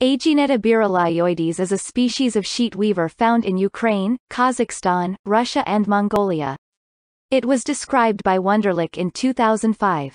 Agyneta birulaioides is a species of sheet weaver found in Ukraine, Kazakhstan, Russia and Mongolia. It was described by Wunderlich in 2005.